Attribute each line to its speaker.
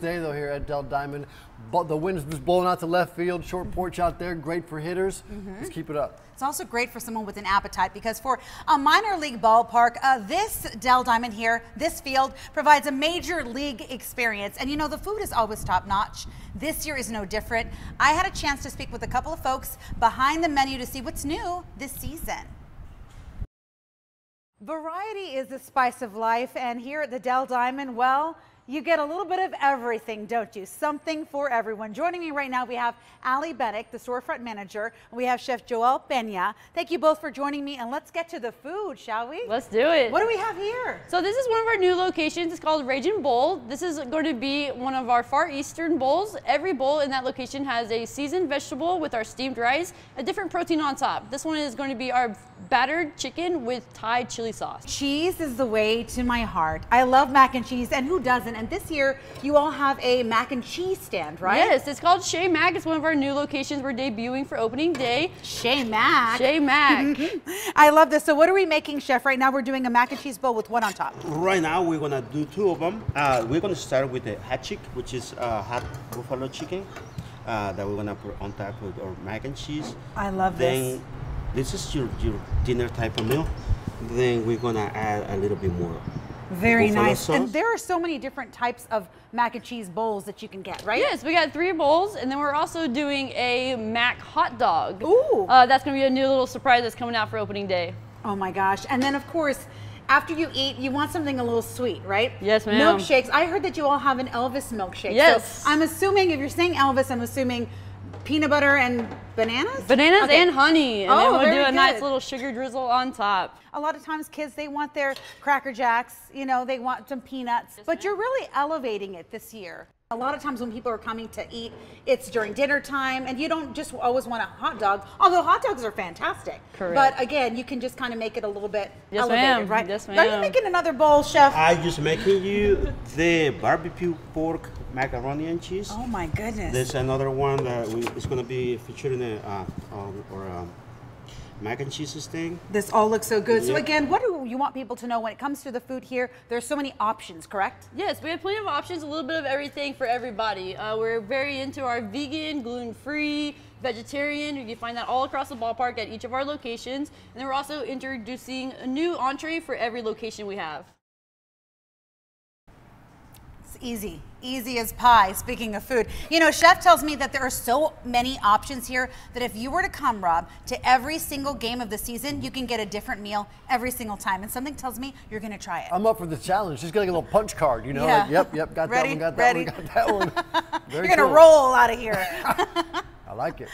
Speaker 1: day though here at Dell Diamond. But the wind's just blowing out to left field, short porch out there, great for hitters. Let's keep it up.
Speaker 2: It's also great for someone with an appetite because for a minor league ballpark, uh, this Dell Diamond here, this field provides a major league experience. And you know, the food is always top notch. This year is no different. I had a chance to speak with a couple of folks behind the menu to see what's new this season. Variety is the spice of life, and here at the Dell Diamond, well, you get a little bit of everything, don't you? Something for everyone. Joining me right now, we have Ali Bennick, the storefront manager. and We have Chef Joel Pena. Thank you both for joining me, and let's get to the food, shall we?
Speaker 3: Let's do it.
Speaker 2: What do we have here?
Speaker 3: So this is one of our new locations. It's called Raging Bowl. This is going to be one of our Far Eastern bowls. Every bowl in that location has a seasoned vegetable with our steamed rice, a different protein on top. This one is going to be our battered chicken with Thai chili sauce.
Speaker 2: Cheese is the way to my heart. I love mac and cheese, and who doesn't? And this year, you all have a mac and cheese stand, right?
Speaker 3: Yes, it's called Shea Mac. It's one of our new locations. We're debuting for opening day.
Speaker 2: Shea Mac.
Speaker 3: Shea Mac.
Speaker 2: I love this. So what are we making, Chef? Right now we're doing a mac and cheese bowl with what on top?
Speaker 4: Right now, we're gonna do two of them. Uh, we're gonna start with the hot chick, which is uh, hot buffalo chicken uh, that we're gonna put on top with our mac and cheese.
Speaker 2: I love this.
Speaker 4: then, this is your, your dinner type of meal. Then we're gonna add a little bit more.
Speaker 2: Very
Speaker 4: buffalo
Speaker 2: nice. And there are so many different types of mac and cheese bowls that you can get, right?
Speaker 3: Yes, we got three bowls, and then we're also doing a Mac hot dog.
Speaker 2: Ooh.
Speaker 3: Uh, that's going to be a new little surprise that's coming out for opening day.
Speaker 2: Oh my gosh. And then of course, after you eat, you want something a little sweet, right?
Speaker 3: Yes, ma'am.
Speaker 2: Milkshakes. I heard that you all have an Elvis milkshake.
Speaker 3: Yes.
Speaker 2: So I'm assuming if you're saying Elvis, I'm assuming peanut butter and bananas?
Speaker 3: Bananas
Speaker 2: Okay.
Speaker 3: and honey, and
Speaker 2: Oh,
Speaker 3: then we'll
Speaker 2: very
Speaker 3: do a nice little sugar drizzle on top.
Speaker 2: A lot of times kids, they want their Cracker Jacks, you know, they want some peanuts, but
Speaker 3: ma'am.
Speaker 2: you're really elevating it this year. A lot of times when people are coming to eat, it's during dinner time, and you don't just always want a hot dog, although hot dogs are fantastic.
Speaker 3: Correct.
Speaker 2: But again, you can just kind of make it a little bit
Speaker 3: Yes,
Speaker 2: elevated,
Speaker 3: ma'am.
Speaker 2: right?
Speaker 3: Yes, ma'am.
Speaker 2: Are you making another bowl, chef?
Speaker 4: I just making you the barbecue pork macaroni and cheese.
Speaker 2: oh my goodness.
Speaker 4: There's another one that we, is gonna be featured in the uh, um, or um, mac and cheese thing.
Speaker 2: This all looks so good. So again, what do you want people to know when it comes to the food here? There's so many options, correct?
Speaker 3: Yes, we have plenty of options, a little bit of everything for everybody. Uh, we're very into our vegan, gluten-free, vegetarian. You can find that all across the ballpark at each of our locations. And then we're also introducing a new entree for every location we have.
Speaker 2: It's easy, easy as pie. Speaking of food, you know, Chef tells me that there are so many options here that if you were to come, Rob, to every single game of the season, you can get a different meal every single time. And something tells me you're going to try it.
Speaker 1: I'm up for the challenge. Just get like a little punch card, you know?
Speaker 2: Yeah.
Speaker 1: Like, yep, yep, got
Speaker 2: Ready,
Speaker 1: that one, got that
Speaker 2: ready.
Speaker 1: one, got that one.
Speaker 2: You're going to
Speaker 1: cool.
Speaker 2: roll out of here.
Speaker 1: I like it.